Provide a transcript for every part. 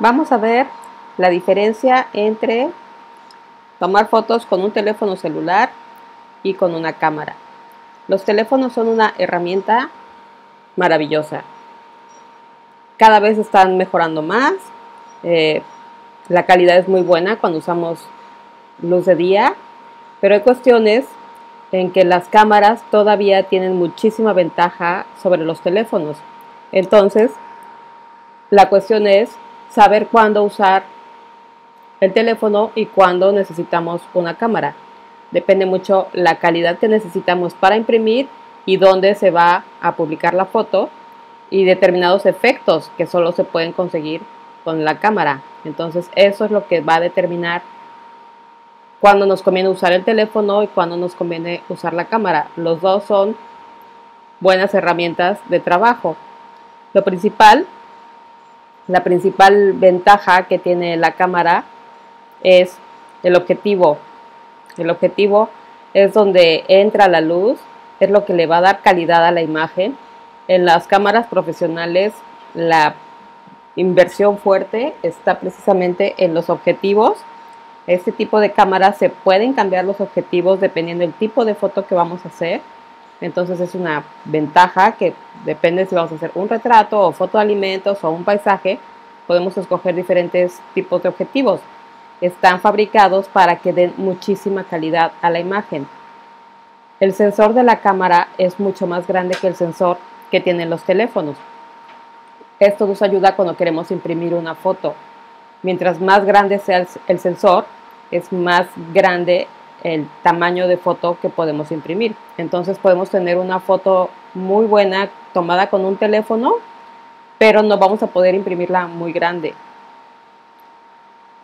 Vamos a ver la diferencia entre tomar fotos con un teléfono celular y con una cámara. Los teléfonos son una herramienta maravillosa. Cada vez están mejorando más. Eh, la calidad es muy buena cuando usamos luz de día, pero hay cuestiones en que las cámaras todavía tienen muchísima ventaja sobre los teléfonos. Entonces, la cuestión es saber cuándo usar el teléfono y cuándo necesitamos una cámara. Depende mucho la calidad que necesitamos para imprimir y dónde se va a publicar la foto y determinados efectos que solo se pueden conseguir con la cámara. Entonces eso es lo que va a determinar cuándo nos conviene usar el teléfono y cuándo nos conviene usar la cámara. Los dos son buenas herramientas de trabajo. Lo principal la principal ventaja que tiene la cámara es el objetivo. El objetivo es donde entra la luz, es lo que le va a dar calidad a la imagen. En las cámaras profesionales la inversión fuerte está precisamente en los objetivos. Este tipo de cámaras se pueden cambiar los objetivos dependiendo del tipo de foto que vamos a hacer. Entonces es una ventaja que depende si vamos a hacer un retrato o foto de alimentos o un paisaje, podemos escoger diferentes tipos de objetivos. Están fabricados para que den muchísima calidad a la imagen. El sensor de la cámara es mucho más grande que el sensor que tienen los teléfonos. Esto nos ayuda cuando queremos imprimir una foto. Mientras más grande sea el, sensor, es más grande el tamaño de foto que podemos imprimir. Entonces podemos tener una foto muy buena tomada con un teléfono, pero no vamos a poder imprimirla muy grande.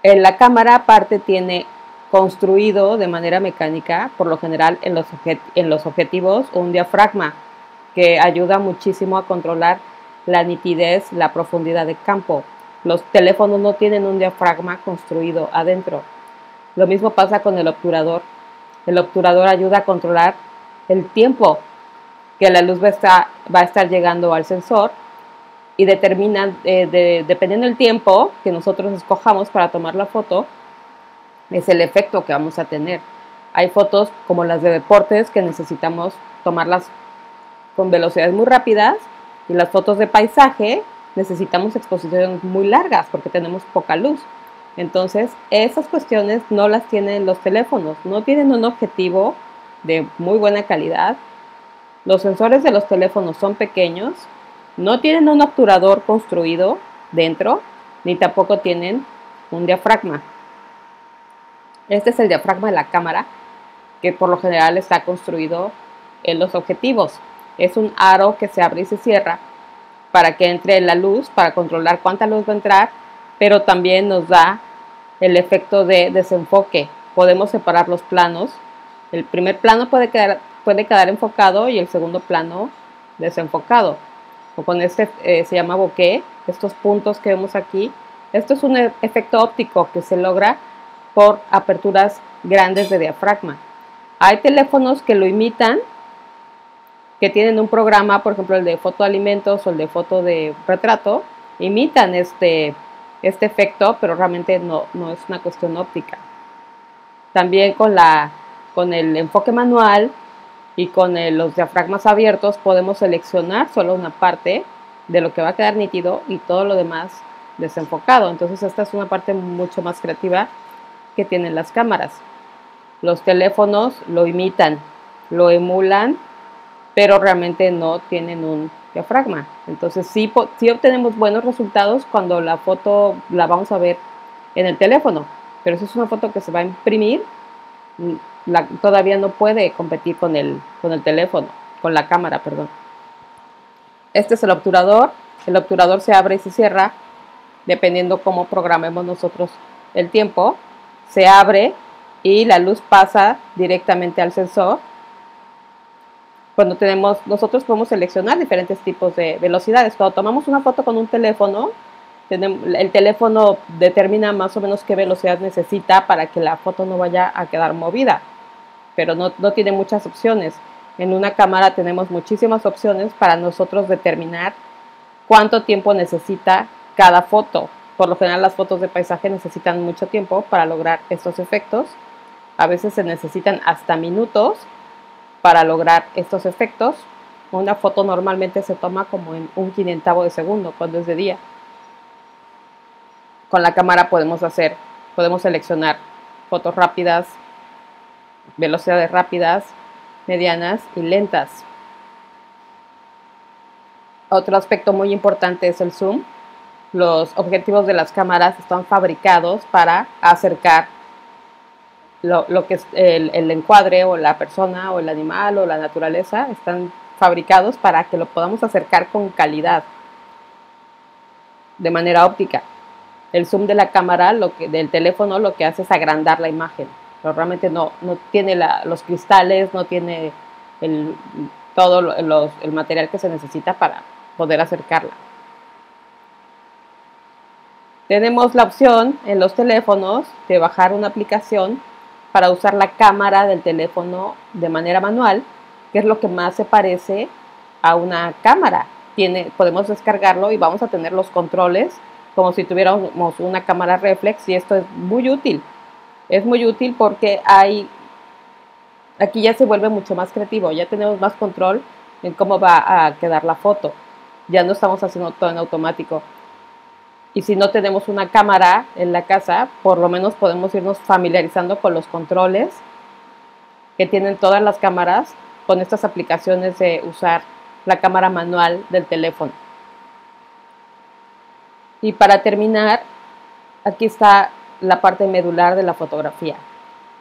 En la cámara aparte tiene construido de manera mecánica, por lo general en los, en los objetivos, un diafragma que ayuda muchísimo a controlar la nitidez, la profundidad de campo. Los teléfonos no tienen un diafragma construido adentro. Lo mismo pasa con el obturador. El obturador ayuda a controlar el tiempo que la luz va a estar, llegando al sensor y determina, eh, dependiendo del tiempo que nosotros escojamos para tomar la foto, es el efecto que vamos a tener. Hay fotos como las de deportes que necesitamos tomarlas con velocidades muy rápidas y las fotos de paisaje necesitamos exposiciones muy largas porque tenemos poca luz. Entonces, esas cuestiones no las tienen los teléfonos, no tienen un objetivo de muy buena calidad. Los sensores de los teléfonos son pequeños, no tienen un obturador construido dentro, ni tampoco tienen un diafragma. Este es el diafragma de la cámara, que por lo general está construido en los objetivos. Es un aro que se abre y se cierra para que entre la luz, para controlar cuánta luz va a entrar pero también nos da el efecto de desenfoque. Podemos separar los planos. El primer plano puede quedar, puede quedar enfocado y el segundo plano desenfocado. O con este eh, se llama bokeh, estos puntos que vemos aquí. Esto es un e, efecto óptico que se logra por aperturas grandes de diafragma. Hay teléfonos que lo imitan, que tienen un programa, por ejemplo el de foto de alimentos o el de foto de retrato, imitan este este efecto, pero realmente no, no es una cuestión óptica. También con, la, con el enfoque manual y con los diafragmas abiertos podemos seleccionar solo una parte de lo que va a quedar nítido y todo lo demás desenfocado. Entonces esta es una parte mucho más creativa que tienen las cámaras. Los teléfonos lo imitan, lo emulan, pero realmente no tienen un diafragma. Entonces sí, sí obtenemos buenos resultados cuando la foto la vamos a ver en el teléfono, pero si es una foto que se va a imprimir, mm, la, todavía no puede competir con el, con el teléfono, con la cámara, perdón. Este es el obturador. El obturador se abre y se cierra dependiendo cómo programemos nosotros el tiempo. Se abre y la luz pasa directamente al sensor cuando tenemos, nosotros podemos seleccionar diferentes tipos de velocidades. Cuando tomamos una foto con un teléfono, el teléfono determina más o menos qué velocidad necesita para que la foto no vaya a quedar movida, pero no, no tiene muchas opciones. En una cámara tenemos muchísimas opciones para nosotros determinar cuánto tiempo necesita cada foto. por lo general las fotos de paisaje necesitan mucho tiempo para lograr estos efectos. A veces se necesitan hasta minutos para lograr estos efectos. Una foto normalmente se toma como en un quinientavo de segundo cuando es de día. Con la cámara podemos hacer, podemos seleccionar fotos rápidas, velocidades rápidas, medianas y lentas. Otro aspecto muy importante es el zoom. Los objetivos de las cámaras están fabricados para acercar lo, que es el, el, encuadre o la persona o el animal o la naturaleza. Están fabricados para que lo podamos acercar con calidad, de manera óptica. El zoom de la cámara, lo que, del teléfono, lo que hace es agrandar la imagen. Pero realmente no, no tiene los cristales, no tiene el, todo el material que se necesita para poder acercarla. Tenemos la opción en los teléfonos de bajar una aplicación para usar la cámara del teléfono de manera manual, que es lo que más se parece a una cámara. Tiene, podemos descargarlo y vamos a tener los controles como si tuviéramos una cámara reflex y esto es muy útil. Es muy útil porque hay, aquí ya se vuelve mucho más creativo, ya tenemos más control en cómo va a quedar la foto ya no estamos haciendo todo en automático. Y si no tenemos una cámara en la casa, por lo menos podemos irnos familiarizando con los controles que tienen todas las cámaras con estas aplicaciones de usar la cámara manual del teléfono. Y para terminar, aquí está la parte medular de la fotografía.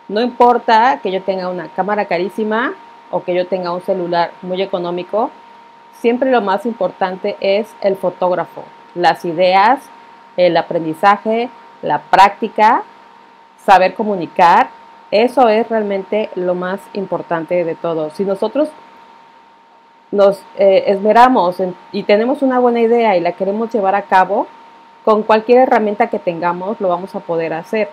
No importa que yo tenga una cámara carísima o que yo tenga un celular muy económico, siempre lo más importante es el fotógrafo, las ideas, el aprendizaje, la práctica, saber comunicar. Eso es realmente lo más importante de todo. Si nosotros nos eh, esmeramos y tenemos una buena idea y la queremos llevar a cabo, con cualquier herramienta que tengamos lo vamos a poder hacer.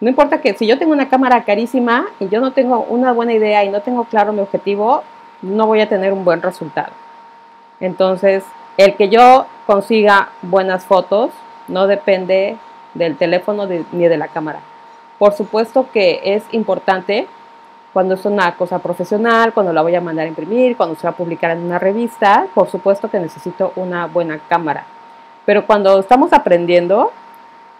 No importa que si yo tengo una cámara carísima y yo no tengo una buena idea y no tengo claro mi objetivo, no voy a tener un buen resultado. Entonces, el que yo consiga buenas fotos no depende del teléfono ni de la cámara. Por supuesto que es importante cuando es una cosa profesional, cuando la voy a mandar a imprimir, cuando se va a publicar en una revista, por supuesto que necesito una buena cámara. Pero cuando estamos aprendiendo,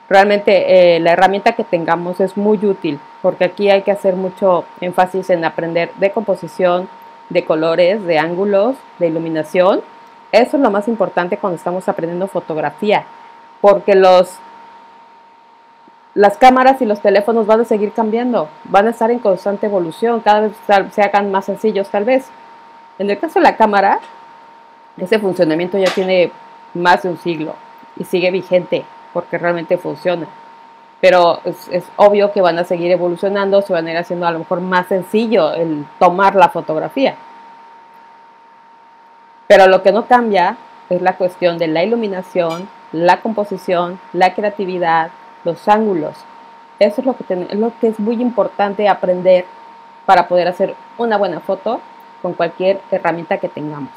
realmente eh, la herramienta que tengamos es muy útil, porque aquí hay que hacer mucho énfasis en aprender de composición, de colores, de ángulos, de iluminación. Eso es lo más importante cuando estamos aprendiendo fotografía, porque los, las cámaras y los teléfonos van a seguir cambiando, van a estar en constante evolución, cada vez se hagan más sencillos tal vez. En el caso de la cámara, ese funcionamiento ya tiene más de un siglo y sigue vigente porque realmente funciona pero es, obvio que van a seguir evolucionando, se van a ir haciendo a lo mejor más sencillo el tomar la fotografía. Pero lo que no cambia es la cuestión de la iluminación, la composición, la creatividad, los ángulos. Eso es lo que, es lo que es muy importante aprender para poder hacer una buena foto con cualquier herramienta que tengamos.